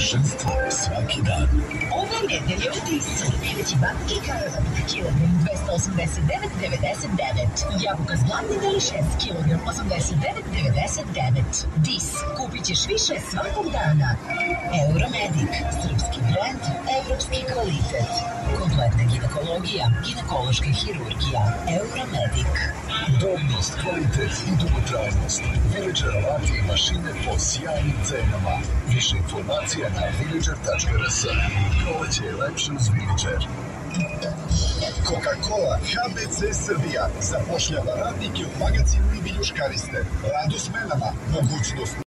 Savršenstvo svaki dan. Ove nedelje u Tisu najveći banki karavan, kilogram 289,99. Jabuka s glavni delišes, kilogram 89,99. Dis, kupit ćeš više svakog dana. Euromedic, srpski brend, kvalitet. Kompletna ginekologija, ginekološka hirurgija. Euromedic. Udobnost, kvalitet i dugotrajnost. Villager alati i mašine po sjajnim cenama. Više informacija na villager.rs. Proleće je lepše uz Villager. Coca-Cola HBC Srbija zapošljava radnike u magazinu i biljuškariste. Rad u smenama, mogućnost